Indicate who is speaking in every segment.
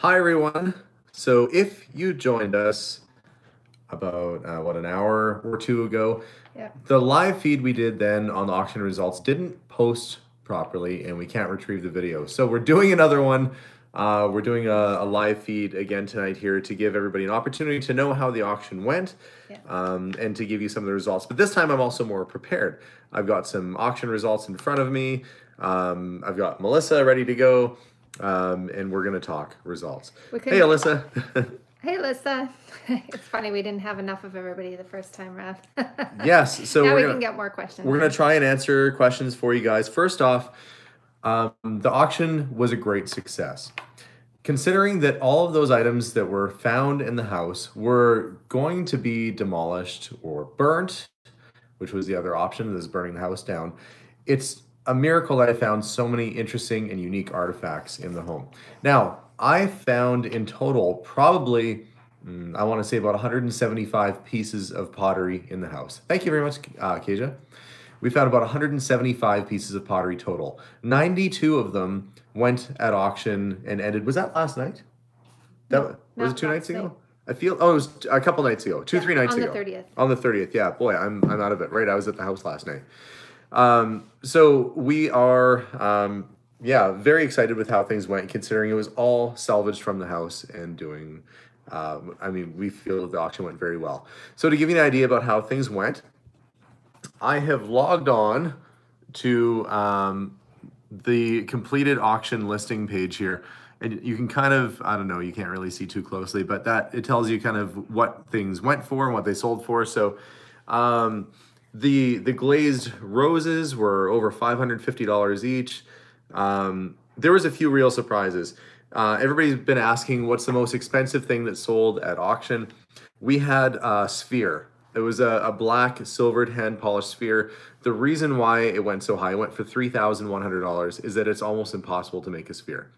Speaker 1: Hi, everyone. So, if you joined us about uh, what an hour or two ago,
Speaker 2: Yeah.
Speaker 1: the live feed we did then on the auction results didn't post properly, and we can't retrieve the video. So, we're doing another one. Uh, we're doing a, a live feed again tonight here to give everybody an opportunity to know how the auction went
Speaker 2: Yeah.
Speaker 1: um, and to give you some of the results. But this time I'm also more prepared. I've got some auction results in front of me. Um, I've got Melissa ready to go, um, and we're going to talk results. Hey, Alyssa.
Speaker 2: Hey, Alyssa. it's funny we didn't have enough of everybody the first time around.
Speaker 1: yes, so
Speaker 2: now
Speaker 1: we're
Speaker 2: we
Speaker 1: gonna,
Speaker 2: can get more questions.
Speaker 1: we're going to try and answer questions for you guys. First off, um, the auction was a great success. Considering that all of those items that were found in the house were going to be demolished or burnt, which was the other option, is burning the house down, it's a miracle that I found so many interesting and unique artifacts in the home. Now, I found in total probably, mm, I want to say about 175 pieces of pottery in the house. Thank you very much, uh, Kasia. We found about 175 pieces of pottery total. 92 of them went at auction and ended. Was that last night? That was it two nights ago.
Speaker 2: night.
Speaker 1: I feel. Oh, it was a couple nights ago. Two,
Speaker 2: Yeah,
Speaker 1: three nights ago.
Speaker 2: on the 30th.
Speaker 1: On the 30th. Yeah. Boy, I'm I'm out of it. Right. I was at the house last night. Um, so we are, um, yeah, very excited with how things went, considering it was all salvaged from the house and doing. Um, I mean, we feel the auction went very well. So to give you an idea about how things went, I have logged on to um, the completed auction listing page here. And you can kind of, I don't know, you can't really see too closely, but that it tells you kind of what things went for and what they sold for. So um, the the glazed roses were over $550 each. Um, there was a few real surprises. Uh, everybody's been asking what's the most expensive thing that sold at auction. We had a sphere. It was a, a black silvered hand polished sphere. The reason why it went so high, it went for $3,100, is that it's almost impossible to make a sphere.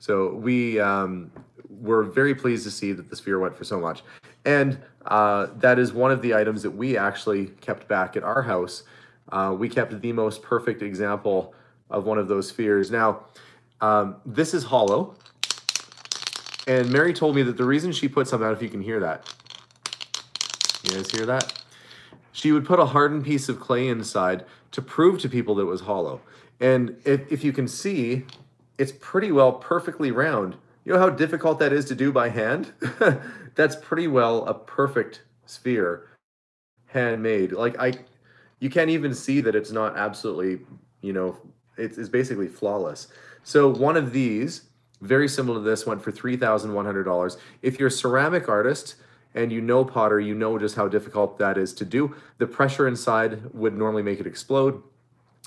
Speaker 1: So we um, were very pleased to see that the sphere went for so much. And uh, that is one of the items that we actually kept back at our house. Uh, we kept the most perfect example of one of those spheres. Now, um, this is hollow. And Mary told me that the reason she put some out, if you can hear that, you guys hear that? She would put a hardened piece of clay inside to prove to people that it was hollow. And if, if you can see, it's pretty well perfectly round. You know how difficult that is to do by hand? That's pretty well a perfect sphere, handmade. Like I, you can't even see that it's not absolutely, you know, it's, it's basically flawless. So one of these, very similar to this, went for three thousand one hundred dollars. If you're a ceramic artist and you know potter, you know just how difficult that is to do. The pressure inside would normally make it explode.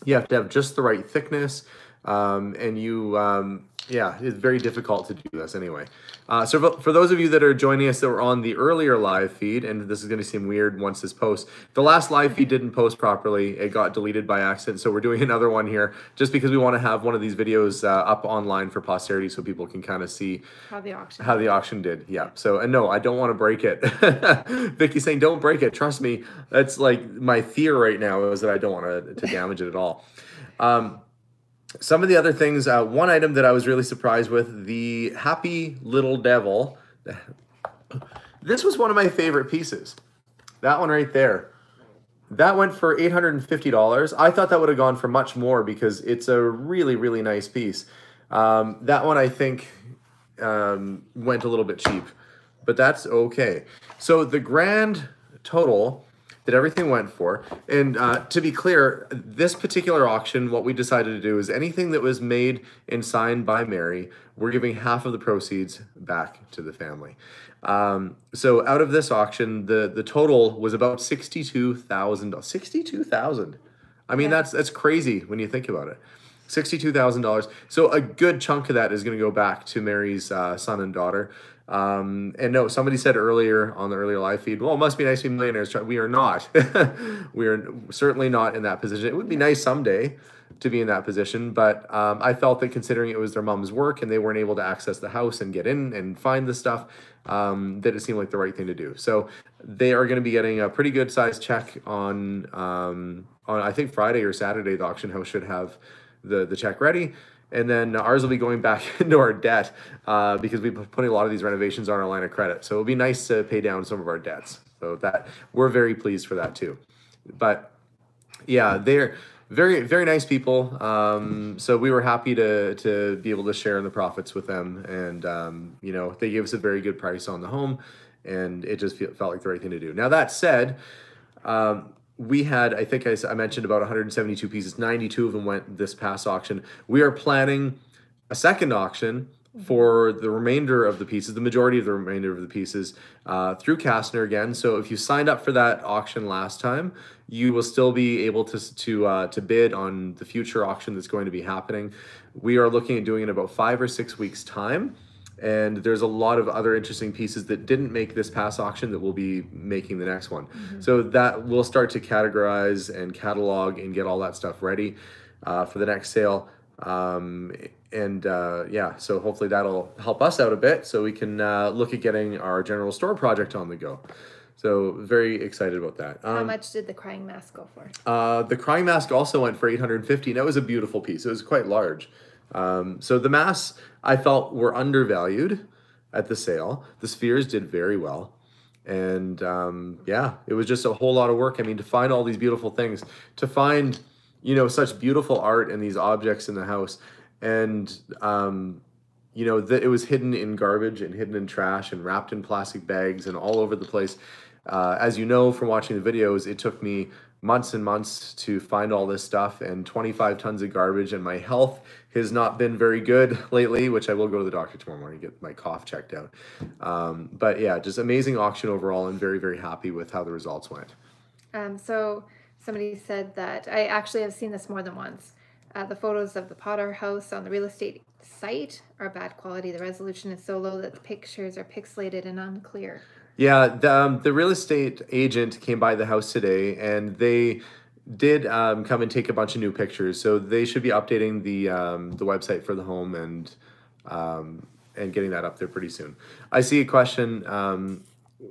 Speaker 1: You have to have just the right thickness, um, and you, um, yeah, it's very difficult to do this anyway. Uh, so for, for those of you that are joining us that were on the earlier live feed, and this is going to seem weird once this posts, the last live feed didn't post properly. It got deleted by accident, so we're doing another one here just because we want to have one of these videos uh, up online for posterity so people can kind of see
Speaker 2: How the auction.
Speaker 1: how the auction did. Yeah. So, and no, I don't want to break it. Vicky's saying, don't break it. Trust me. That's like my fear right now is that I don't want to, to damage it at all. Um, some of the other things, uh, one item that I was really surprised with the Happy Little Devil. This was one of my favorite pieces. That one right there. That went for $850. I thought that would have gone for much more because it's a really, really nice piece. Um, that one I think um, went a little bit cheap, but that's okay. So the grand total that everything went for, and uh, to be clear, this particular auction, what we decided to do is anything that was made and signed by Mary, we're giving half of the proceeds back to the family. Um, so out of this auction, the the total was about sixty-two thousand. Sixty-two thousand. I mean,
Speaker 2: Yeah.
Speaker 1: that's that's crazy when you think about it. Sixty-two thousand dollars. So a good chunk of that is going to go back to Mary's uh, son and daughter. Um, and no, somebody said earlier on the earlier live feed, well, it must be nice to be millionaires. We are not. we are certainly not in that position. It would be nice someday to be in that position, but um, I felt that considering it was their mom's work and they weren't able to access the house and get in and find the stuff, um, that it seemed like the right thing to do. So they are going to be getting a pretty good sized check on um, on I think Friday or Saturday. The auction house should have the the check ready, and then ours will be going back into our debt uh, because we've been putting a lot of these renovations on our line of credit. So it'll be nice to pay down some of our debts. So that we're very pleased for that too. But yeah, they're very very nice people. Um, so we were happy to to be able to share in the profits with them, and um, you know they gave us a very good price on the home, and it just felt like the right thing to do. Now that said. Um, we had, I think I, I mentioned about 172 pieces. 92 of them went this past auction. We are planning a second auction for the remainder of the pieces, the majority of the remainder of the pieces, uh, through Kastner again. So if you signed up for that auction last time, you will still be able to to uh, to bid on the future auction that's going to be happening. We are looking at doing it in about five or six weeks time. And there's a lot of other interesting pieces that didn't make this past auction that we'll be making the next one. Mm-hmm. So that we'll start to categorize and catalog and get all that stuff ready uh, for the next sale. Um, and uh, yeah, so hopefully that'll help us out a bit so we can uh, look at getting our general store project on the go. So very excited about that.
Speaker 2: Um, How much did the crying mask go for?
Speaker 1: Uh, the crying mask also went for 850 and that was a beautiful piece. It was quite large. Um, so the masks I felt were undervalued at the sale. The spheres did very well. And um, yeah, it was just a whole lot of work. I mean, to find all these beautiful things, to find, you know, such beautiful art and these objects in the house and um, you know that it was hidden in garbage and hidden in trash and wrapped in plastic bags and all over the place. Uh, as you know from watching the videos, it took me months and months to find all this stuff and 25 tons of garbage and my health has not been very good lately which i will go to the doctor tomorrow morning get my cough checked out um, but yeah just amazing auction overall and very very happy with how the results went
Speaker 2: um, so somebody said that i actually have seen this more than once uh, the photos of the Potter house on the real estate site are bad quality. The resolution is so low that the pictures are pixelated and unclear.
Speaker 1: Yeah, the, um, the real estate agent came by the house today and they did um, come and take a bunch of new pictures. So they should be updating the um, the website for the home and um, and getting that up there pretty soon. I see a question. Um,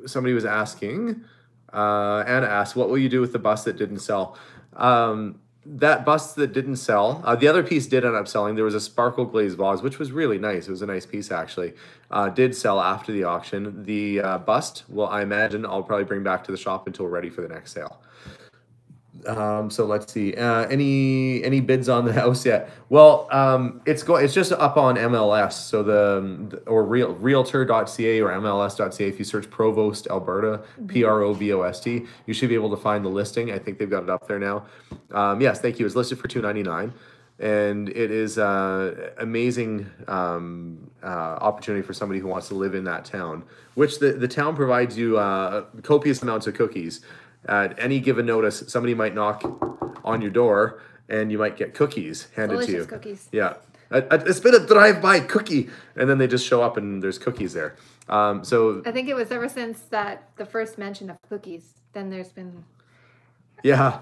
Speaker 1: somebody was asking. Uh, Anna asked, "What will you do with the bus that didn't sell?" That bust that didn't sell, uh, the other piece did end up selling. There was a sparkle glazed vase, which was really nice. It was a nice piece actually. Uh, did sell after the auction. The uh, bust, well, I imagine I'll probably bring back to the shop until ready for the next sale. Um, so let's see. Uh, any any bids on the house yet? Well, um, it's go. It's just up on MLS. So the, or real realtor.ca or MLS.ca. If you search Provost Alberta, mm-hmm. P R O V O S T, you should be able to find the listing. I think they've got it up there now. Um, yes, thank you. It's listed for two ninety nine, and it is uh, amazing um, uh, opportunity for somebody who wants to live in that town. Which the the town provides you uh, copious amounts of cookies at any given notice, somebody might knock on your door and you might get cookies handed
Speaker 2: Delicious
Speaker 1: to you.
Speaker 2: cookies.
Speaker 1: Yeah. It's been a drive-by cookie, and then they just show up and there's cookies there. Um, so
Speaker 2: I think it was ever since that the first mention of cookies. Then there's been.
Speaker 1: Yeah,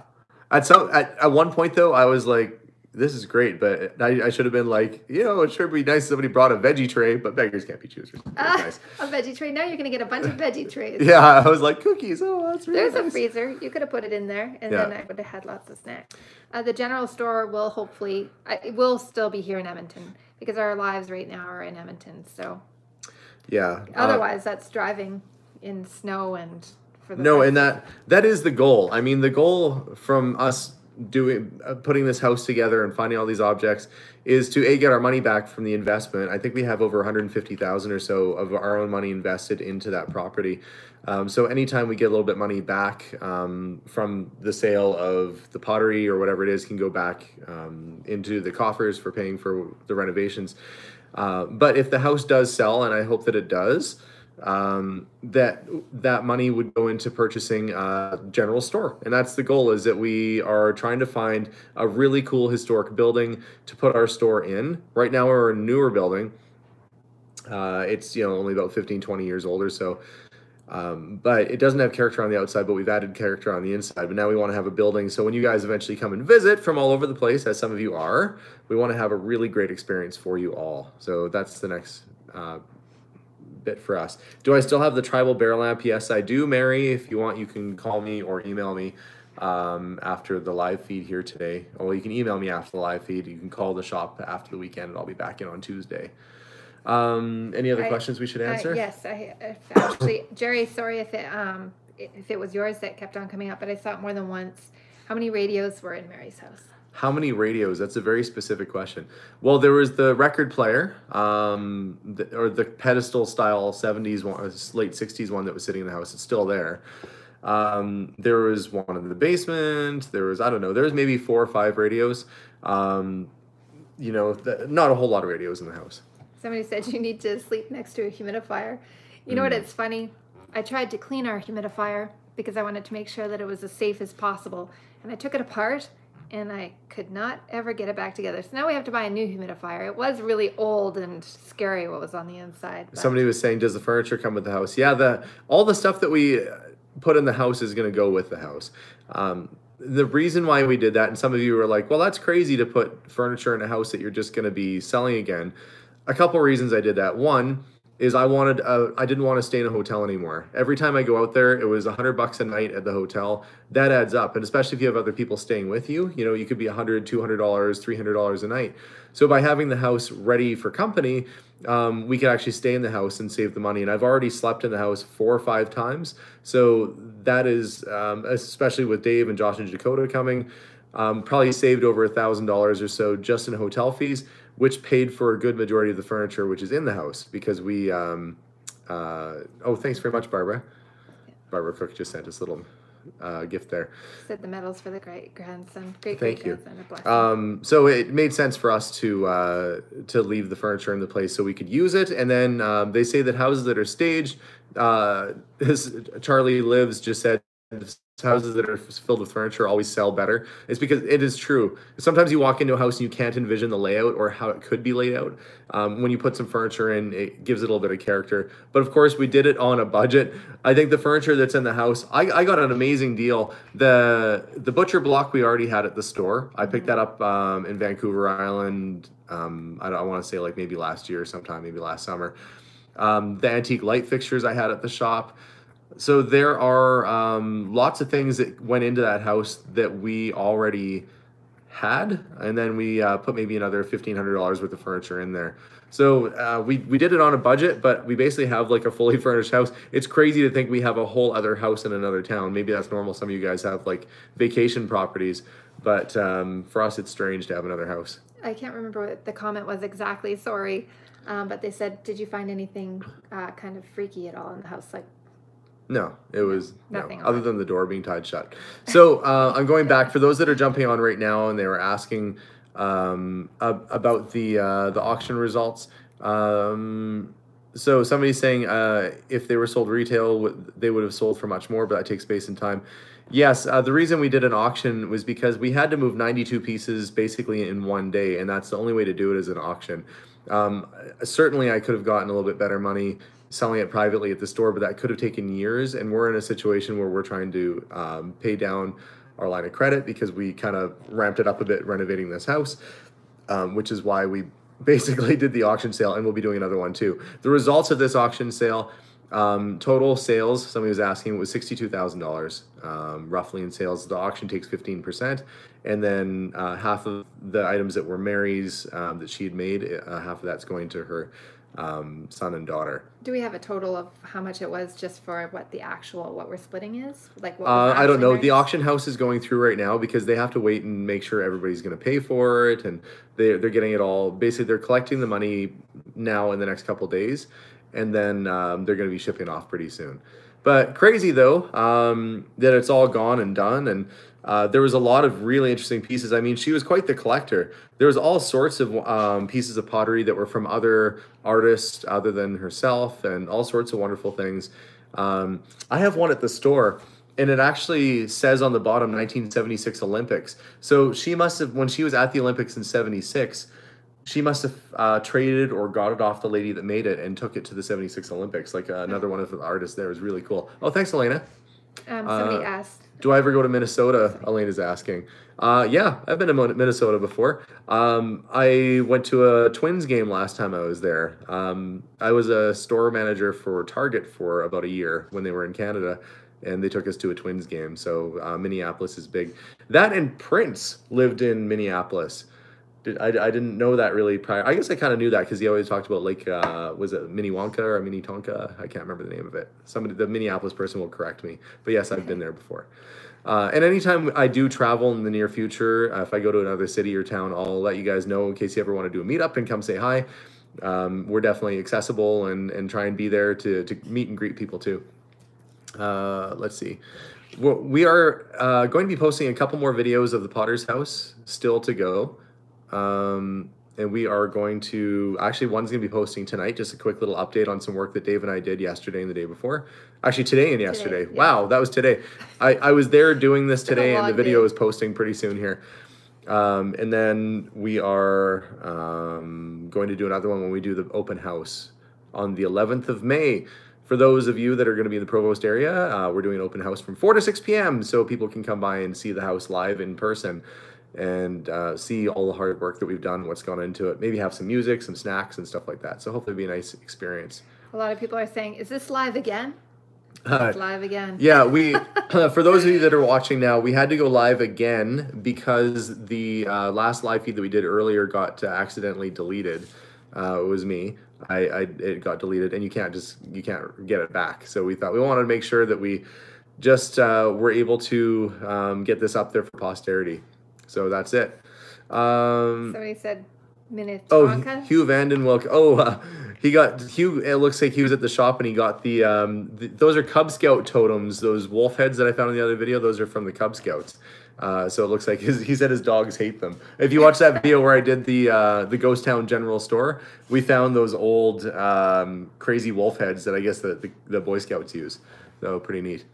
Speaker 1: at some at, at one point though, I was like, this is great, but I, I should have been like, you know, it sure would be nice if somebody brought a veggie tray, but beggars can't be choosers. Uh,
Speaker 2: nice. A veggie tray. Now you're going to get a bunch of veggie trays.
Speaker 1: yeah, I was like, cookies. Oh, that's really
Speaker 2: There's
Speaker 1: nice.
Speaker 2: a freezer. You could have put it in there, and yeah. then I would have had lots of snacks. Uh, the general store will hopefully, uh, it will still be here in Edmonton because our lives right now are in Edmonton. So,
Speaker 1: yeah.
Speaker 2: Uh, Otherwise, that's driving in snow and
Speaker 1: for the. No, and that that is the goal. I mean, the goal from us doing uh, putting this house together and finding all these objects is to a get our money back from the investment. I think we have over 150,000 or so of our own money invested into that property. Um, so anytime we get a little bit money back um, from the sale of the pottery or whatever it is, can go back um, into the coffers for paying for the renovations. Uh, but if the house does sell, and I hope that it does, um, that that money would go into purchasing a general store. And that's the goal is that we are trying to find a really cool historic building to put our store in. Right now we're a newer building. Uh, it's you know only about 15 20 years old or so. Um, but it doesn't have character on the outside but we've added character on the inside. But now we want to have a building. So when you guys eventually come and visit from all over the place as some of you are we want to have a really great experience for you all. So that's the next uh, bit for us. Do I still have the tribal bear lamp? Yes, I do, Mary. If you want, you can call me or email me. um, after the live feed here today. Or you can email me after the live feed. You can call the shop after the weekend, and I'll be back in on Tuesday. Um, any other
Speaker 2: I-
Speaker 1: questions we should
Speaker 2: Uh,
Speaker 1: answer?
Speaker 2: yes, I actually, Jerry. Sorry if it um if it was yours that kept on coming up, but I saw it more than once. How many radios were in Mary's house?
Speaker 1: How many radios? That's a very specific question. Well, there was the record player, um, the, or the pedestal style 70s one, uh, late 60s one that was sitting in the house. It's still there. Um, there was one in the basement. There was, I don't know, there was maybe four or five radios. Um, you know, th- not a whole lot of radios in the house.
Speaker 2: Somebody said you need to sleep next to a humidifier. You know what? It's funny. I tried to clean our humidifier because I wanted to make sure that it was as safe as possible, and I took it apart, and I could not ever get it back together. So now we have to buy a new humidifier. It was really old and scary what was on the inside. but-
Speaker 1: Somebody was saying, "Does the furniture come with the house?" Yeah, the all the stuff that we uh, put in the house is going to go with the house. Um, the reason why we did that, and some of you were like, "Well, that's crazy to put furniture in a house that you're just going to be selling again." A couple reasons I did that. One is I wanted, uh, I didn't want to stay in a hotel anymore. Every time I go out there, it was a hundred bucks a night at the hotel. That adds up, and especially if you have other people staying with you, you know, you could be a hundred, two hundred dollars, three hundred dollars a night. So by having the house ready for company, um, we could actually stay in the house and save the money. And I've already slept in the house four or five times, so that is, um, especially with Dave and Josh and Dakota coming, um, probably saved over a thousand dollars or so just in hotel fees, which paid for a good majority of the furniture which is in the house because we. Um, uh, oh, thanks very much, Barbara. Barbara Cook just sent us a little uh, gift there.
Speaker 2: Said the medals for the great grandson, great
Speaker 1: Thank
Speaker 2: great
Speaker 1: you.
Speaker 2: grandson. Bless him.
Speaker 1: Um, so it made sense for us to uh, to leave the furniture in the place so we could use it. And then um, they say that houses that are staged, uh, this Charlie lives just said houses that are filled with furniture always sell better. It's because it is true. Sometimes you walk into a house and you can't envision the layout or how it could be laid out. Um, when you put some furniture in, it gives it a little bit of character. But of course, we did it on a budget. I think the furniture that's in the house, I, I got an amazing deal. The the butcher block we already had at the store. I picked that up um, in Vancouver Island. Um, I, don't- I want to say like maybe last year, or sometime maybe last summer. Um, the antique light fixtures I had at the shop. So there are um, lots of things that went into that house that we already had, and then we uh, put maybe another fifteen hundred dollars worth of furniture in there. So uh, we we did it on a budget, but we basically have like a fully furnished house. It's crazy to think we have a whole other house in another town. Maybe that's normal. Some of you guys have like vacation properties, but um, for us, it's strange to have another house.
Speaker 2: I can't remember what the comment was exactly. Sorry, um, but they said, "Did you find anything uh, kind of freaky at all in the house?" Like,
Speaker 1: No, it was no,
Speaker 2: nothing
Speaker 1: other than the door being tied shut. So uh, I'm going back for those that are jumping on right now, and they were asking um, ab- about the uh, the auction results. Um, so somebody's saying uh, if they were sold retail, w- they would have sold for much more, but that takes space and time. Yes, uh, the reason we did an auction was because we had to move 92 pieces basically in one day, and that's the only way to do it is an auction. Um, certainly, I could have gotten a little bit better money selling it privately at the store, but that could have taken years. And we're in a situation where we're trying to um, pay down our line of credit because we kind of ramped it up a bit renovating this house, um, which is why we basically did the auction sale, and we'll be doing another one too. The results of this auction sale. Um, total sales, somebody was asking, was sixty-two thousand dollars, um, roughly in sales. The auction takes fifteen percent, and then uh, half of the items that were Mary's um, that she had made, uh, half of that's going to her um, son and daughter.
Speaker 2: do we have a total of how much it was just for what the actual what we're splitting is? Like, what
Speaker 1: Uh, I don't know.
Speaker 2: Mary's?
Speaker 1: The auction house is going through right now because they have to wait and make sure everybody's going to pay for it, and they're they're getting it all. Basically, they're collecting the money now in the next couple days, and then um, they're going to be shipping off pretty soon. But crazy though um, that it's all gone and done, and uh, there was a lot of really interesting pieces. I mean, she was quite the collector. There was all sorts of um, pieces of pottery that were from other artists other than herself, and all sorts of wonderful things. Um, I have one at the store, and it actually says on the bottom 1976 Olympics. So she must have, when she was at the Olympics in 76, she must have uh, traded or got it off the lady that made it and took it to the 76 Olympics. Like uh, another one of the artists there is really cool. Oh, thanks, Elena.
Speaker 2: Um, somebody
Speaker 1: uh,
Speaker 2: asked.
Speaker 1: Do I ever go to Minnesota? Elena's asking. Uh, yeah, I've been to Minnesota before. Um, I went to a Twins game last time I was there. Um, I was a store manager for Target for about a year when they were in Canada, and they took us to a Twins game. So uh, Minneapolis is big. That and Prince lived in Minneapolis. Did, I, I didn't know that really prior. I guess I kind of knew that because he always talked about like uh, was it Minnewanka or Minnetonka? I can't remember the name of it. Somebody, the Minneapolis person will correct me. But yes, I've been there before. Uh, and anytime I do travel in the near future, uh, if I go to another city or town, I'll let you guys know in case you ever want to do a meetup and come say hi. Um, we're definitely accessible and, and try and be there to, to meet and greet people too. Uh, let's see. Well, we are uh, going to be posting a couple more videos of the Potter's House still to go. Um, and we are going to actually one's going to be posting tonight just a quick little update on some work that dave and i did yesterday and the day before. Actually today and yesterday.
Speaker 2: Today, yeah.
Speaker 1: wow that was today. I, I was there doing this today and the video
Speaker 2: day.
Speaker 1: is posting pretty soon here. Um, and then we are um, going to do another one when we do the open house on the 11th of may. For those of you that are going to be in the provost area uh, we're doing an open house from 4 to 6 p.m so people can come by and see the house live in person and uh, see all the hard work that we've done, what's gone into it. Maybe have some music, some snacks, and stuff like that. So hopefully, it'll be a nice experience.
Speaker 2: A lot of people are saying, "Is this live again?"
Speaker 1: Uh,
Speaker 2: live again.
Speaker 1: yeah, we for those of you that are watching now, we had to go live again because the uh, last live feed that we did earlier got uh, accidentally deleted. Uh, it was me. I, I it got deleted, and you can't just you can't get it back. So we thought we wanted to make sure that we just uh, were able to um, get this up there for posterity. So that's it. Um,
Speaker 2: Somebody said Minutes.
Speaker 1: Oh,
Speaker 2: Minnetonka.
Speaker 1: Hugh Vanden Wilk. Oh, uh, he got Hugh. It looks like he was at the shop and he got the. Um, th- those are Cub Scout totems. Those wolf heads that I found in the other video. Those are from the Cub Scouts. Uh, so it looks like his, he said his dogs hate them. If you watch that video where I did the uh, the Ghost Town General Store, we found those old um, crazy wolf heads that I guess the, the, the Boy Scouts use. So pretty neat.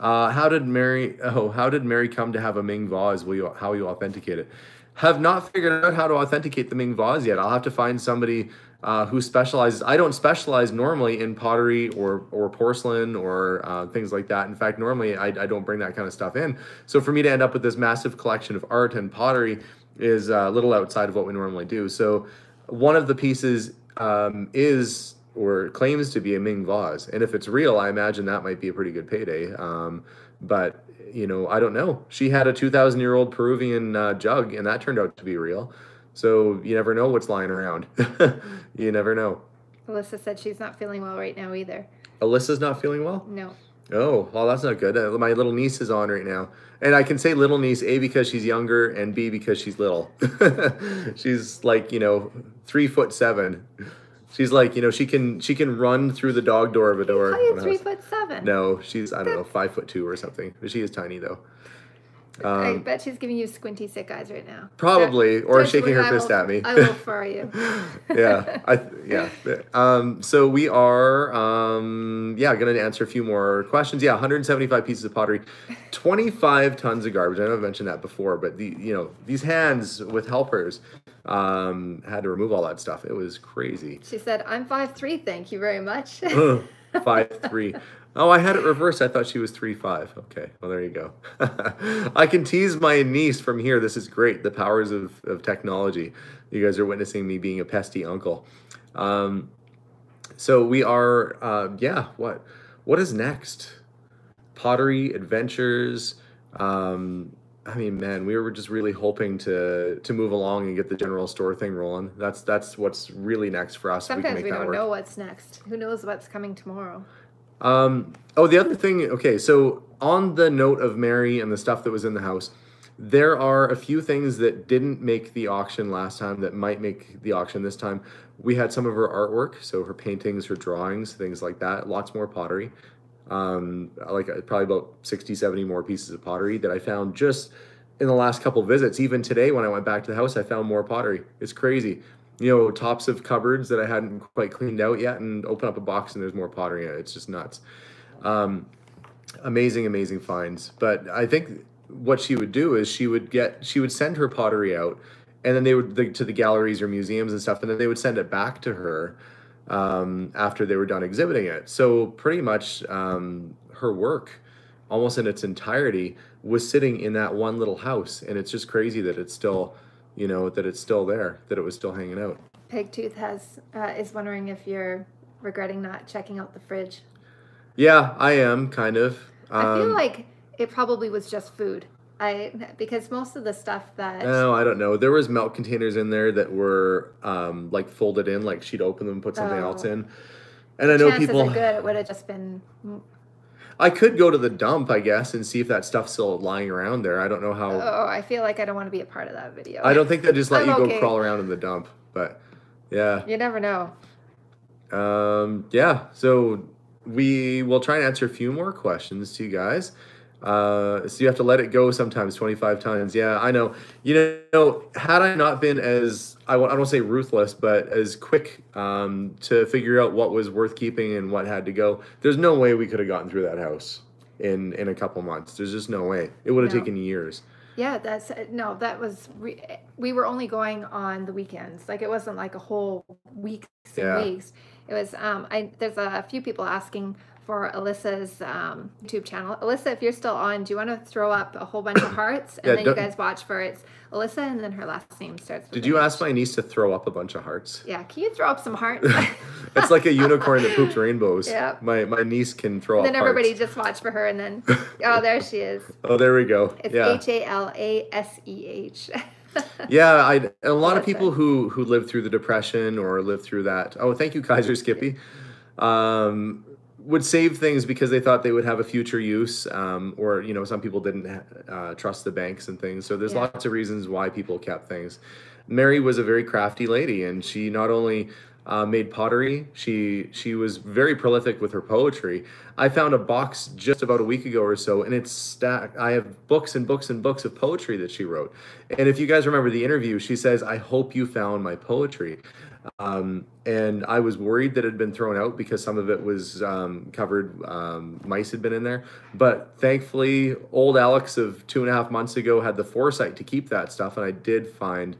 Speaker 1: Uh, how did Mary? Oh, how did Mary come to have a Ming vase? Will you how you authenticate it? Have not figured out how to authenticate the Ming vase yet. I'll have to find somebody uh, who specializes. I don't specialize normally in pottery or or porcelain or uh, things like that. In fact, normally I, I don't bring that kind of stuff in. So for me to end up with this massive collection of art and pottery is a little outside of what we normally do. So one of the pieces um, is or claims to be a Ming vase, and if it's real, I imagine that might be a pretty good payday. Um, but you know, I don't know. She had a two thousand year old Peruvian uh, jug, and that turned out to be real. So you never know what's lying around. you never know.
Speaker 2: Alyssa said she's not feeling well right now either.
Speaker 1: Alyssa's not feeling well.
Speaker 2: No.
Speaker 1: Oh, well, that's not good. Uh, My little niece is on right now. And I can say little niece, A, because she's younger, and B, because she's little. she's like, you know, three foot seven. She's like, you know, she can she can run through the dog door of a door. In
Speaker 2: three foot seven?
Speaker 1: No, she's I don't know, five foot two or something. But she is tiny though.
Speaker 2: I
Speaker 1: Um,
Speaker 2: bet she's giving you squinty sick eyes right now.
Speaker 1: Probably, or shaking her
Speaker 2: I
Speaker 1: fist
Speaker 2: will-
Speaker 1: at me.
Speaker 2: I will fur you.
Speaker 1: yeah, I yeah. Um, so we are um, yeah going to answer a few more questions. Yeah, 175 pieces of pottery, 25 tons of garbage. I know I've mentioned that before, but the you know these hands with helpers um, had to remove all that stuff. It was crazy.
Speaker 2: She said, "I'm five three. Thank you very much."
Speaker 1: five three. Oh, I had it reversed. I thought she was three five. Okay, well there you go. I can tease my niece from here. This is great. The powers of, of technology. You guys are witnessing me being a pesty uncle. Um, so we are. Uh, yeah. What What is next? Pottery adventures. Um, I mean, man, we were just really hoping to to move along and get the general store thing rolling. That's that's what's really next for us.
Speaker 2: Sometimes
Speaker 1: can
Speaker 2: we
Speaker 1: make that
Speaker 2: don't
Speaker 1: work.
Speaker 2: know what's next. Who knows what's coming tomorrow?
Speaker 1: Um, oh, the other thing, okay, so on the note of Mary and the stuff that was in the house, there are a few things that didn't make the auction last time that might make the auction this time. We had some of her artwork, so her paintings, her drawings, things like that, lots more pottery. Um, like uh, probably about 60, 70 more pieces of pottery that I found just in the last couple visits. Even today, when I went back to the house, I found more pottery. It's crazy you know, tops of cupboards that I hadn't quite cleaned out yet, and open up a box and there's more pottery in it. It's just nuts. Um, amazing, amazing finds. But I think what she would do is she would get, she would send her pottery out, and then they would the, to the galleries or museums and stuff, and then they would send it back to her um, after they were done exhibiting it. So pretty much um, her work, almost in its entirety, was sitting in that one little house, and it's just crazy that it's still you know that it's still there that it was still hanging out
Speaker 2: Pigtooth has uh, is wondering if you're regretting not checking out the fridge.
Speaker 1: yeah i am kind of
Speaker 2: I feel
Speaker 1: Um,
Speaker 2: like it probably was just food. I because most of the stuff that
Speaker 1: No, I don't know. There was milk containers in there that were um, like folded in, like she'd open them and put something else
Speaker 2: Oh.
Speaker 1: in. And I know people.
Speaker 2: are good it would have just been
Speaker 1: I could go to the dump, I guess, and see if that stuff's still lying around there. I don't know how.
Speaker 2: oh I feel like I don't want to be a part of that video.
Speaker 1: I don't think they just let
Speaker 2: I'm
Speaker 1: you go
Speaker 2: okay.
Speaker 1: crawl around in the dump, but yeah.
Speaker 2: You never know.
Speaker 1: Um, yeah, so we will try and answer a few more questions to you guys. Uh, so you have to let it go sometimes 25 times. Yeah, I know. You know, had I not been as, I won't, don't say ruthless, but as quick um, to figure out what was worth keeping and what had to go, there's no way we could have gotten through that house in, in a couple months. There's just no way. It would have
Speaker 2: No.
Speaker 1: taken years.
Speaker 2: Yeah, that's no. That was re- we were only going on the weekends. Like it wasn't like a whole weeks and
Speaker 1: Yeah.
Speaker 2: weeks. It was. Um, I there's a few people asking for Alyssa's um, YouTube channel. Alyssa, if you're still on, do you want to throw up a whole bunch of hearts and
Speaker 1: Yeah,
Speaker 2: then you guys watch for it's Alyssa and then her last name starts. With
Speaker 1: Did you ask my niece to throw up a bunch of hearts?
Speaker 2: Yeah, can you throw up some hearts?
Speaker 1: It's like a unicorn that poops rainbows.
Speaker 2: Yep.
Speaker 1: My, my niece can throw
Speaker 2: then
Speaker 1: up
Speaker 2: everybody
Speaker 1: hearts.
Speaker 2: just watch for her, and then oh, there she is.
Speaker 1: Oh, there we go.
Speaker 2: It's. H A L A S E H.
Speaker 1: Yeah, I a lot of people who who lived through the depression or lived through that. Oh, thank you, Kaiser Skippy. Um, would save things because they thought they would have a future use, um, or you know, some people didn't uh, trust the banks and things. So there's
Speaker 2: Yeah.
Speaker 1: lots of reasons why people kept things. Mary was a very crafty lady, and she not only uh, made pottery. She she was very prolific with her poetry. I found a box just about a week ago or so, and it's stacked. I have books and books and books of poetry that she wrote. And if you guys remember the interview, she says, "I hope you found my poetry." Um, and I was worried that it had been thrown out because some of it was um, covered. Um, mice had been in there, but thankfully, old Alex of two and a half months ago had the foresight to keep that stuff, and I did find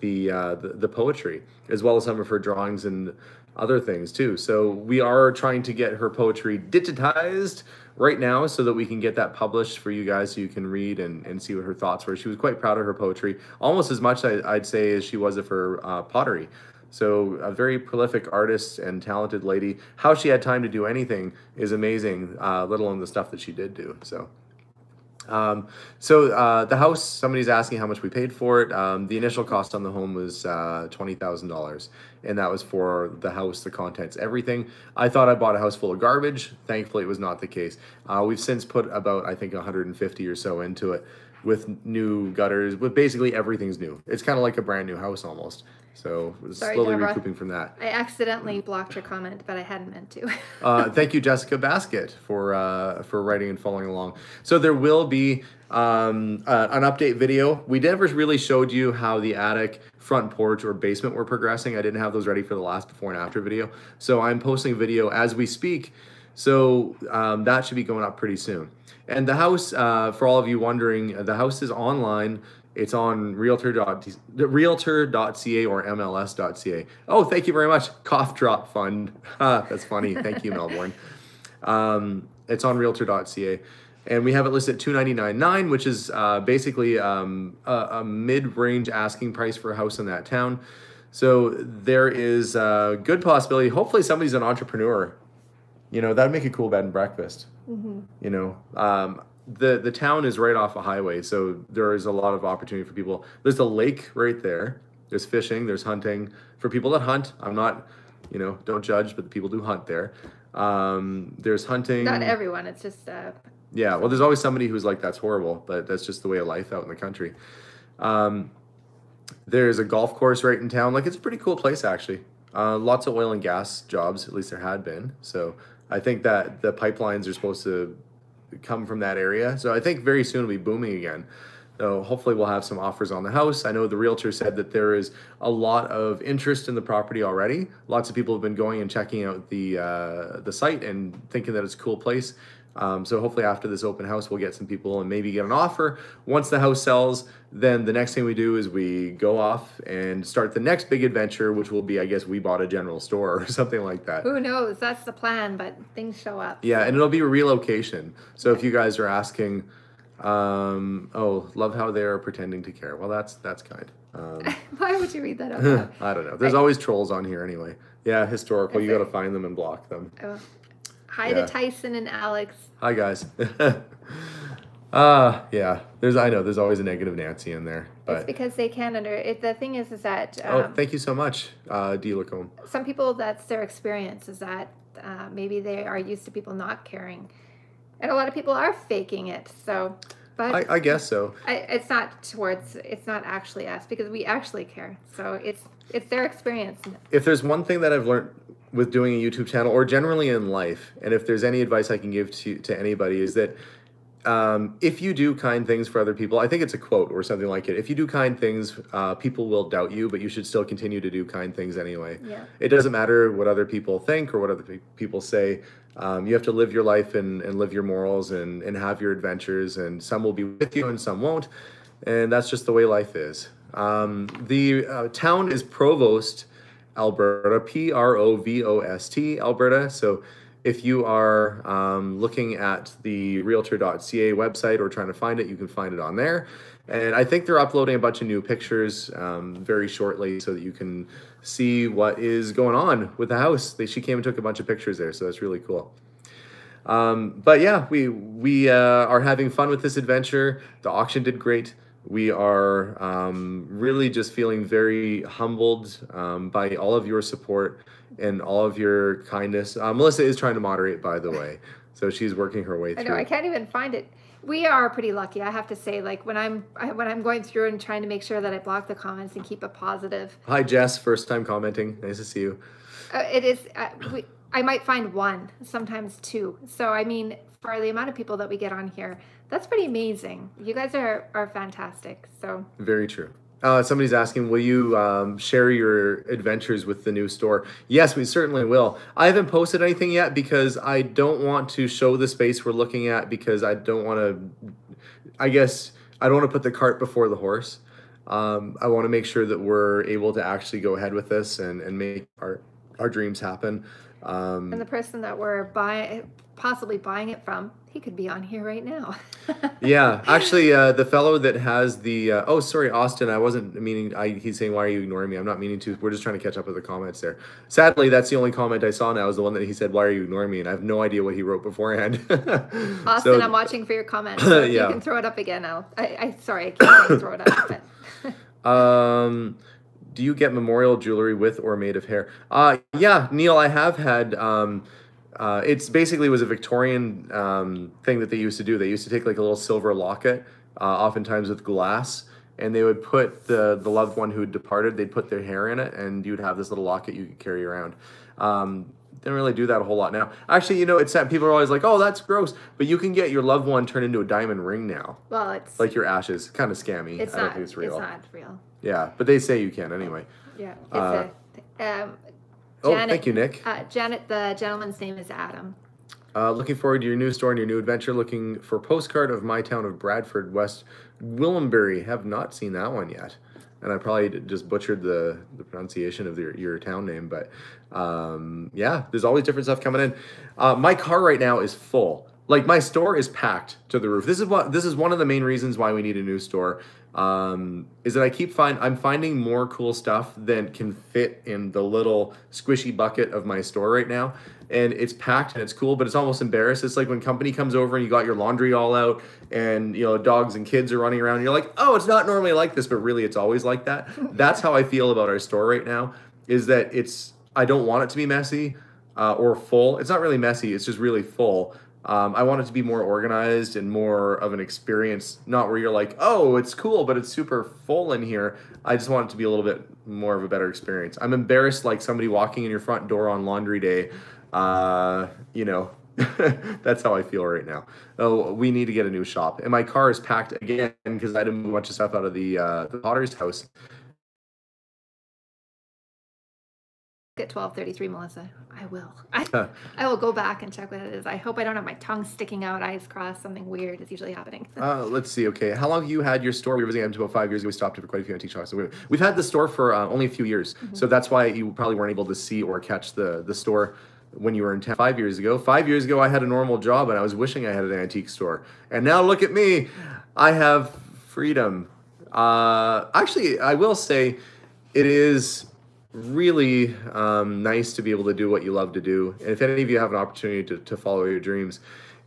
Speaker 1: the, uh, the the poetry as well as some of her drawings and other things too. So we are trying to get her poetry digitized right now so that we can get that published for you guys so you can read and, and see what her thoughts were. She was quite proud of her poetry, almost as much I, I'd say as she was of her uh, pottery. So a very prolific artist and talented lady. How she had time to do anything is amazing, uh, let alone the stuff that she did do. So. Um, so uh, the house, somebody's asking how much we paid for it. Um, the initial cost on the home was uh, twenty thousand dollars, and that was for the house, the contents, everything. I thought I bought a house full of garbage. Thankfully, it was not the case. Uh, we've since put about I think one hundred and fifty or so into it, with new gutters. With basically everything's new. It's kind of like a brand new house almost. So we're
Speaker 2: Sorry,
Speaker 1: slowly
Speaker 2: Deborah.
Speaker 1: recouping from that.
Speaker 2: I accidentally blocked your comment, but I hadn't meant to.
Speaker 1: Uh, thank you, Jessica Basket, for uh, for writing and following along. So there will be um, uh, an update video. We never really showed you how the attic, front porch, or basement were progressing. I didn't have those ready for the last before and after video. So I'm posting a video as we speak. So um, that should be going up pretty soon. And the house, uh, for all of you wondering, the house is online. It's on realtor dot realtor.ca or mls.ca. Oh, thank you very much. Cough drop fund. That's funny. Thank you, Melbourne. Um, it's on realtor.ca. And we have it listed at 299.9, which is uh, basically um, a, a mid-range asking price for a house in that town. So there is a good possibility. Hopefully, somebody's an entrepreneur. You know, that'd make a cool bed and breakfast. You know, um, the the town is right off a highway, so there is a lot of opportunity for people. There's a lake right there. There's fishing. There's hunting for people that hunt. I'm not, you know, don't judge, but the people do hunt there. Um, there's hunting.
Speaker 2: Not everyone. It's just uh,
Speaker 1: Yeah, well, there's always somebody who's like, that's horrible, but that's just the way of life out in the country. Um, there's a golf course right in town. Like, it's a pretty cool place, actually. Uh, lots of oil and gas jobs, at least there had been. So I think that the pipelines are supposed to come from that area. So I think very soon it'll be booming again. So hopefully we'll have some offers on the house. I know the realtor said that there is a lot of interest in the property already. Lots of people have been going and checking out the uh, the site and thinking that it's a cool place. Um, so hopefully after this open house, we'll get some people and maybe get an offer. Once the house sells, then the next thing we do is we go off and start the next big adventure, which will be, I guess, we bought a general store or something like that.
Speaker 2: who knows? That's the plan, but things show up.
Speaker 1: Yeah, and it'll be a relocation. So if you guys are asking, um, oh, love how they are pretending to care. Well, that's that's kind. Um,
Speaker 2: Why would you read that out?
Speaker 1: I don't know. There's always trolls on here anyway. Yeah, historical. You got to find them and block them.
Speaker 2: Oh. Hi
Speaker 1: Yeah.
Speaker 2: to Tyson and Alex.
Speaker 1: Hi guys. uh yeah. There's I know there's always a negative Nancy in there,
Speaker 2: It's
Speaker 1: but
Speaker 2: because they can under it. The thing is, is that um,
Speaker 1: oh, thank you so much, uh, D. Lacombe.
Speaker 2: some people that's their experience is that uh, maybe they are used to people not caring, and a lot of people are faking it. So, but
Speaker 1: I, I guess so.
Speaker 2: I, it's not towards it's not actually us because we actually care. So it's it's their experience.
Speaker 1: If there's one thing that I've learned with doing a YouTube channel or generally in life, and if there's any advice I can give to to anybody, is that um, if you do kind things for other people, I think it's a quote or something like it. If you do kind things, uh, people will doubt you, but you should still continue to do kind things anyway.
Speaker 2: Yeah.
Speaker 1: It doesn't matter what other people think or what other pe- people say. Um, you have to live your life and, and live your morals and, and have your adventures, and some will be with you and some won't. And that's just the way life is. Um, the uh, town is Provost, Alberta, P R O V O S T, Alberta. So if you are um, looking at the realtor.ca website or trying to find it, you can find it on there. And I think they're uploading a bunch of new pictures um, very shortly so that you can see what is going on with the house. They, she came and took a bunch of pictures there, so that's really cool. Um, but yeah, we we uh, are having fun with this adventure. The auction did great. We are um, really just feeling very humbled um, by all of your support and all of your kindness. Uh, Melissa is trying to moderate, by the way, so she's working her way through.
Speaker 2: I know I can't even find it. We are pretty lucky, I have to say. Like when I'm I- when I'm going through and trying to make sure that I block the comments and keep it positive.
Speaker 1: Hi, Jess. First time commenting. Nice to see you.
Speaker 2: Uh, it is. Uh, we, I might find one, sometimes two. So I mean, for the amount of people that we get on here, that's pretty amazing. You guys are are fantastic. So
Speaker 1: Very true. Uh, somebody's asking, will you um, share your adventures with the new store? Yes, we certainly will. I haven't posted anything yet because I don't want to show the space we're looking at because I don't want to, I guess, I don't want to put the cart before the horse. Um, I want to make sure that we're able to actually go ahead with this and, and make our, our dreams happen. Um,
Speaker 2: and the person that we're buying, possibly buying it from, he could be on here right now.
Speaker 1: yeah, actually, uh, the fellow that has the uh, oh, sorry, Austin. I wasn't meaning. I, he's saying, "Why are you ignoring me?" I'm not meaning to. We're just trying to catch up with the comments there. Sadly, that's the only comment I saw now. Is the one that he said, "Why are you ignoring me?" And I have no idea what he wrote beforehand.
Speaker 2: Austin,
Speaker 1: So-
Speaker 2: I'm watching for your comment. So if
Speaker 1: Yeah.
Speaker 2: you can throw it up again, I'll. I, I sorry, I can't throw it up. But
Speaker 1: Um, do you get memorial jewelry with or made of hair? Uh, yeah, Neil, I have had. Um, uh, it's basically was a Victorian um, thing that they used to do. They used to take like a little silver locket, uh, oftentimes with glass, and they would put the the loved one who had departed. They'd put their hair in it, and you'd have this little locket you could carry around. Um, don't really do that a whole lot now. Actually, you know, it's sad. People are always like, "Oh, that's gross," but you can get your loved one turned into a diamond ring now,
Speaker 2: well, it's
Speaker 1: like your ashes. Kind of scammy.
Speaker 2: it's
Speaker 1: I don't
Speaker 2: not.
Speaker 1: think it's real.
Speaker 2: It's not real.
Speaker 1: Yeah, but they say you can anyway.
Speaker 2: Yeah. It's
Speaker 1: Uh,
Speaker 2: a. Um,
Speaker 1: Oh,
Speaker 2: Janet-
Speaker 1: thank you, Nick.
Speaker 2: uh, Janet, the gentleman's name is Adam.
Speaker 1: Uh, looking forward to your new store and your new adventure. Looking for postcard of my town of Bradford, West Willambury. Have not seen that one yet, and I probably just butchered the, the pronunciation of your, your town name. But um, yeah, there's always different stuff coming in. Uh, my car right now is full. Like my store is packed to the roof. This is what this is one of the main reasons why we need a new store. Um, is that I keep find I'm finding more cool stuff than can fit in the little squishy bucket of my store right now, and it's packed and it's cool, but it's almost embarrassed. It's like when company comes over and you got your laundry all out, and you know dogs and kids are running around. And you're like, oh, it's not normally like this, but really it's always like that. That's how I feel about our store right now. Is that it's I don't want it to be messy uh, or full. It's not really messy. It's just really full. Um, I want it to be more organized and more of an experience, not where you're like, oh, it's cool, but it's super full in here. I just want it to be a little bit more of a better experience. I'm embarrassed, like somebody walking in your front door on laundry day. Uh, you know, that's how I feel right now. Oh, we need to get a new shop, and my car is packed again because I had to move a bunch of stuff out of the uh, the Potter's house.
Speaker 2: At twelve thirty three, Melissa. I will. I, I will go back and check what it is. I hope I don't have my tongue sticking out, eyes crossed. Something weird is usually happening.
Speaker 1: Uh, let's see. Okay, how long have you had your store? We were visiting about five years ago. We stopped it for quite a few antique shops. So we, we've had the store for uh, only a few years, so that's why you probably weren't able to see or catch the the store when you were in town five years ago. Five years ago, I had a normal job and I was wishing I had an antique store. And now look at me, I have freedom. Uh, actually, I will say, it is really um, nice to be able to do what you love to do. And if any of you have an opportunity to, to follow your dreams,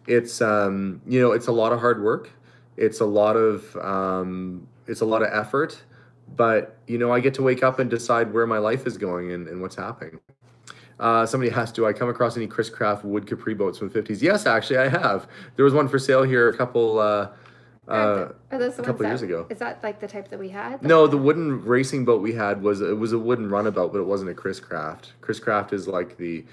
Speaker 1: it's um, you know it's a lot of hard work. It's a lot of um, it's a lot of effort, but you know I get to wake up and decide where my life is going and, and what's happening. Uh, somebody asked, do I come across any Chris Craft wood Capri boats from the 50s? Yes, actually, I have. There was one for sale here a couple uh, uh,
Speaker 2: Are those the
Speaker 1: a couple
Speaker 2: ones
Speaker 1: years ago.
Speaker 2: Is that like the type that we had?
Speaker 1: No, the wooden racing boat we had was it was a wooden runabout, but it wasn't a Chris Craft. Chris Craft is like the,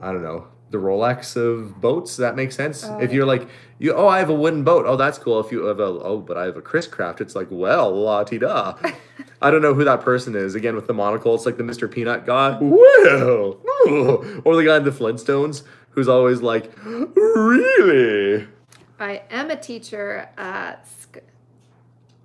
Speaker 1: I don't know, the Rolex of boats. That makes sense?
Speaker 2: Oh,
Speaker 1: if
Speaker 2: yeah.
Speaker 1: you're like, you oh, I have a wooden boat. Oh, that's cool. If you have a oh, but I have a Chris Craft. It's like well, la ti da. I don't know who that person is. Again, with the monocle, it's like the Mr. Peanut guy. Well, or the guy in the Flintstones who's always like, really.
Speaker 2: I am a teacher at Sk-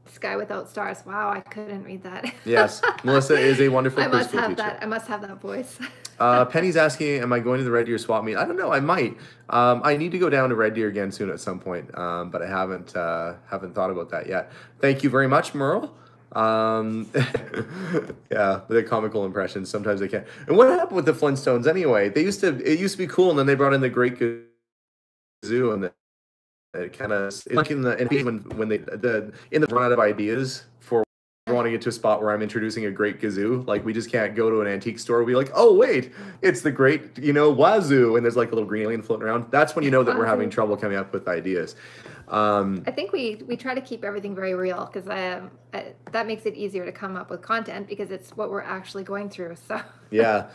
Speaker 2: Sky Without Stars. Wow, I couldn't read that.
Speaker 1: Yes, Melissa is a wonderful
Speaker 2: I must have
Speaker 1: teacher.
Speaker 2: that. I must have that voice.
Speaker 1: Uh, Penny's asking, "Am I going to the Red Deer swap meet?" I don't know. I might. Um, I need to go down to Red Deer again soon at some point, um, but I haven't uh, haven't thought about that yet. Thank you very much, Merle. Um, yeah, the comical impressions. Sometimes they can't. And what happened with the Flintstones anyway? They used to. It used to be cool, and then they brought in the Great Zoo, and the, it kind of like in the and when when they the in the run out of ideas for wanting to get to a spot where I'm introducing a great Gazoo. Like we just can't go to an antique store. We like, oh wait, it's the great, you know, wazoo, and there's like a little green alien floating around. That's when you know that we're having trouble coming up with ideas. Um,
Speaker 2: I think we we try to keep everything very real because um, I, that makes it easier to come up with content because it's what we're actually going through. So
Speaker 1: yeah.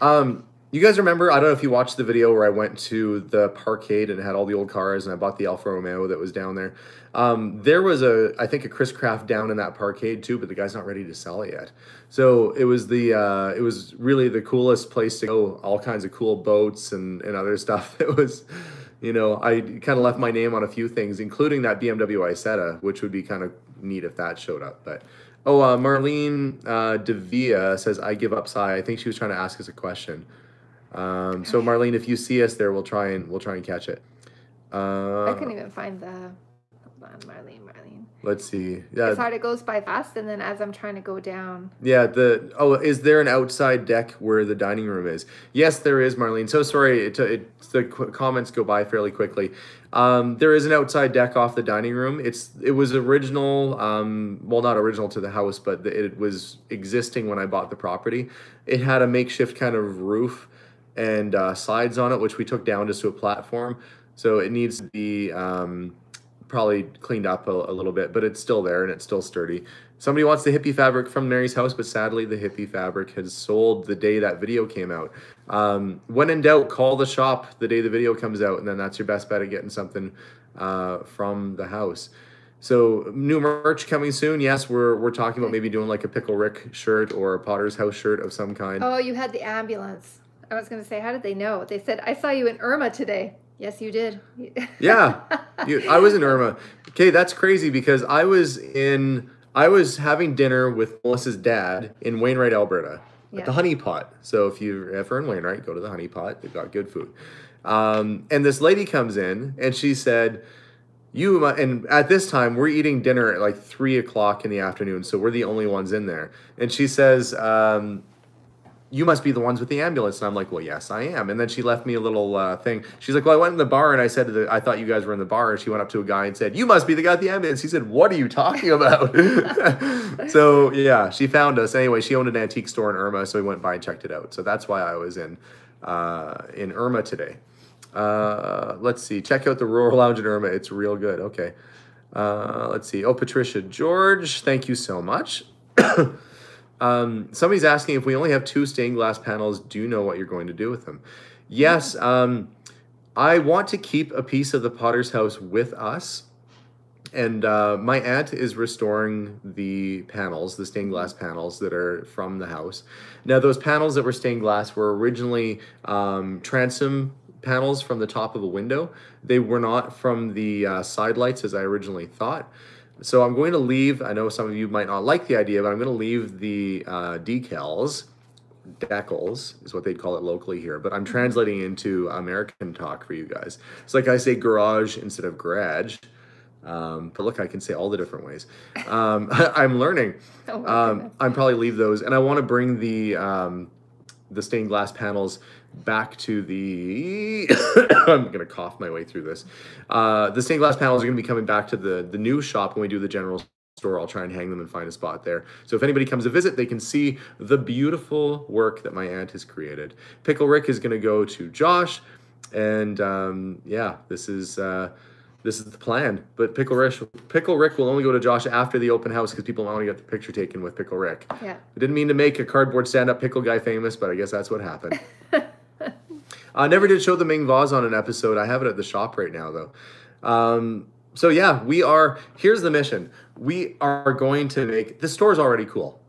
Speaker 1: Um, you guys remember? I don't know if you watched the video where I went to the parkade and had all the old cars, and I bought the Alfa Romeo that was down there. Um, there was a, I think, a Chris Craft down in that parkade too, but the guy's not ready to sell it yet. So it was the, uh, it was really the coolest place to go. All kinds of cool boats and and other stuff. It was, you know, I kind of left my name on a few things, including that BMW Isetta, which would be kind of neat if that showed up. But oh, uh, Marlene uh, Devia says, "I give up." Sigh. I think she was trying to ask us a question. Um, so Marlene, if you see us there, we'll try and we'll try and catch it. Uh,
Speaker 2: I couldn't even find the. Hold on, Marlene, Marlene.
Speaker 1: let's see. Yeah,
Speaker 2: It's hard. It goes by fast, and then as I'm trying to go down,
Speaker 1: Yeah, the oh, is there an outside deck where the dining room is? Yes, there is, Marlene. So sorry, it, it the qu- comments go by fairly quickly. Um, there is an outside deck off the dining room. It's it was original, um, well, not original to the house, but the, it was existing when I bought the property. It had a makeshift kind of roof and uh, sides on it, which we took down just to a platform. So it needs to be um, probably cleaned up a, a little bit, but it's still there and it's still sturdy. Somebody wants the hippie fabric from Mary's house, but sadly the hippie fabric has sold the day that video came out. Um, when in doubt, call the shop the day the video comes out, and then that's your best bet at getting something uh, from the house. So new merch coming soon. Yes, we're we're talking about maybe doing like a pickle Rick shirt or a Potter's House shirt of some kind.
Speaker 2: Oh, you had the ambulance. I was going to say, how did they know? They said, I saw you in Irma today. Yes, you did.
Speaker 1: Yeah, you, I was in Irma. Okay, that's crazy because I was in. I was having dinner with Melissa's dad in Wainwright, Alberta,
Speaker 2: Yeah.
Speaker 1: at the Honey Pot. So if you're ever in Wainwright, go to the Honey Pot. They've got good food. Um, and this lady comes in and she said, "You and at this time we're eating dinner at like three o'clock in the afternoon, so we're the only ones in there." And she says. Um, you must be the ones with the ambulance. And I'm like, well, yes, I am. And then she left me a little uh, thing. She's like, well, I went in the bar and I said, to the, I thought you guys were in the bar. And she went up to a guy and said, you must be the guy with the ambulance. He said, what are you talking about? so yeah, she found us. Anyway, she owned an antique store in Irma. So we went by and checked it out. So that's why I was in, uh, in Irma today. Uh, let's see. Check out the Rural Lounge in Irma. It's real good. Okay. Uh, let's see. Oh, Patricia George, thank you so much. Um, somebody's asking if we only have two stained glass panels, do you know what you're going to do with them? Yes, um, I want to keep a piece of the Potter's house with us. And uh, my aunt is restoring the panels, the stained glass panels that are from the house. Now, those panels that were stained glass were originally um, transom panels from the top of a window. They were not from the uh, side lights as I originally thought. So I'm going to leave. I know some of you might not like the idea, but I'm going to leave the uh, decals, decals is what they'd call it locally here. But I'm translating into American talk for you guys. It's like I say garage instead of garage. Um, but look, I can say all the different ways. Um, I'm learning.
Speaker 2: Oh,
Speaker 1: Um. I'm probably leave those, and I want to bring the um, the stained glass panels back to the. I'm gonna cough my way through this. Uh, the stained glass panels are gonna be coming back to the the new shop when we do the general store. I'll try and hang them and find a spot there. So if anybody comes to visit, they can see the beautiful work that my aunt has created. Pickle Rick is gonna go to Josh, and um, yeah, this is. Uh, this is the plan. But Pickle Rick, Pickle Rick will only go to Josh after the open house because people want to get the picture taken with Pickle Rick.
Speaker 2: yeah.
Speaker 1: I didn't mean to make a cardboard stand-up pickle guy famous, but I guess that's what happened. I never did show the Ming vase on an episode. I have it at the shop right now, though. Um, so yeah, we are. Here's the mission. We are going to make the store's already cool,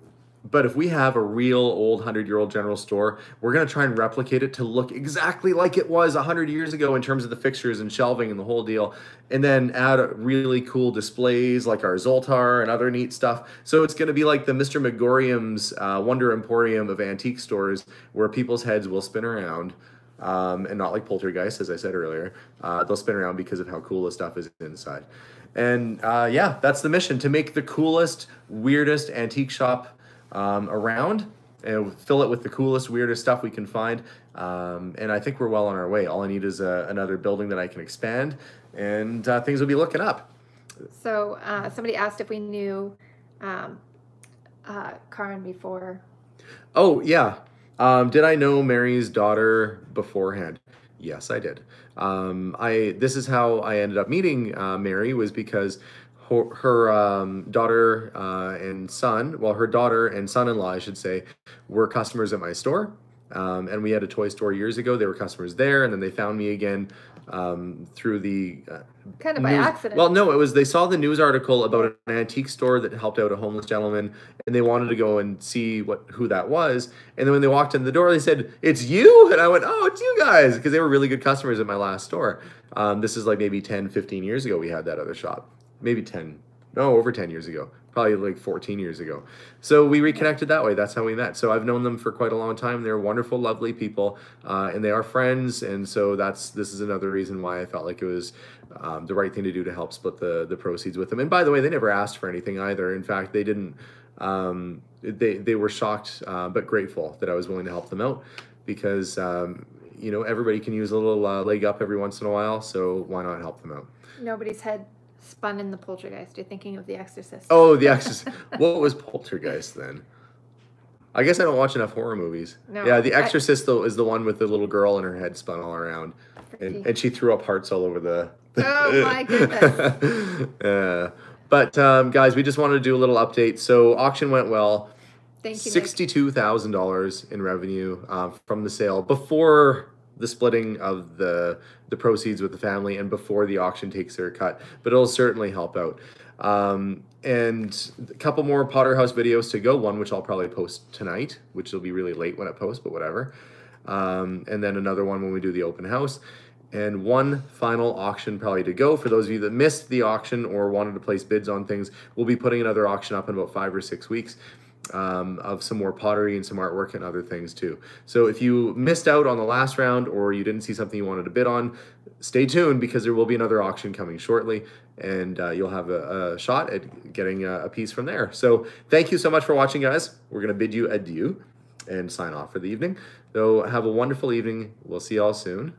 Speaker 1: but if we have a real old hundred-year-old general store, we're gonna try and replicate it to look exactly like it was hundred years ago in terms of the fixtures and shelving and the whole deal, and then add really cool displays like our Zoltar and other neat stuff. So it's gonna be like the Mr. Magorium's uh, Wonder Emporium of antique stores, where people's heads will spin around um, and not like poltergeist, as I said earlier. Uh, they'll spin around because of how cool the stuff is inside. And uh, yeah, that's the mission to make the coolest, weirdest antique shop um, around and fill it with the coolest, weirdest stuff we can find. Um, and I think we're well on our way. All I need is uh, another building that I can expand, and uh, things will be looking up.
Speaker 2: So uh, somebody asked if we knew um, uh, Karin before.
Speaker 1: Oh yeah. Um, did I know Mary's daughter beforehand? Yes, I did. Um, I this is how I ended up meeting uh, Mary was because her, her um, daughter uh, and son, well, her daughter and son-in-law, I should say, were customers at my store. Um, and we had a toy store years ago. They were customers there, and then they found me again um, through the uh,
Speaker 2: Kind of by
Speaker 1: news-
Speaker 2: accident.
Speaker 1: Well, no, it was they saw the news article about an antique store that helped out a homeless gentleman, and they wanted to go and see what who that was. And then when they walked in the door, they said, "It's you!" And I went, "Oh, it's you guys," because they were really good customers at my last store. Um, this is like maybe 10, 15 years ago. We had that other shop, maybe ten, no, over ten years ago, probably like fourteen years ago. So we reconnected that way. That's how we met. So I've known them for quite a long time. They're wonderful, lovely people, uh, and they are friends. And so that's this is another reason why I felt like it was um, the right thing to do to help split the the proceeds with them. And by the way, they never asked for anything either. In fact, they didn't. Um, they they were shocked uh, but grateful that I was willing to help them out because um, you know everybody can use a little uh, leg up every once in a while. So why not help them out?
Speaker 2: Nobody's head spun in the poltergeist. You're thinking of The Exorcist.
Speaker 1: Oh, The Exorcist. what was Poltergeist then? I guess I don't watch enough horror movies.
Speaker 2: No,
Speaker 1: yeah, The
Speaker 2: I-
Speaker 1: Exorcist though is the one with the little girl and her head spun all around, and, and she threw up hearts all over the.
Speaker 2: Oh, my goodness.
Speaker 1: yeah, but um, guys, we just wanted to do a little update. So auction went well.
Speaker 2: Thank you.
Speaker 1: Sixty-two thousand dollars in revenue uh, from the sale before the splitting of the the proceeds with the family and before the auction takes their cut. But it'll certainly help out. Um, and a couple more Potter House videos to go. One which I'll probably post tonight, which will be really late when it posts, but whatever. Um, and then another one when we do the open house. And one final auction probably to go. For those of you that missed the auction or wanted to place bids on things, we'll be putting another auction up in about five or six weeks um, of some more pottery and some artwork and other things too. So if you missed out on the last round or you didn't see something you wanted to bid on, stay tuned because there will be another auction coming shortly and uh, you'll have a, a shot at getting a, a piece from there. So thank you so much for watching, guys. We're going to bid you adieu and sign off for the evening. So have a wonderful evening. We'll see you all soon.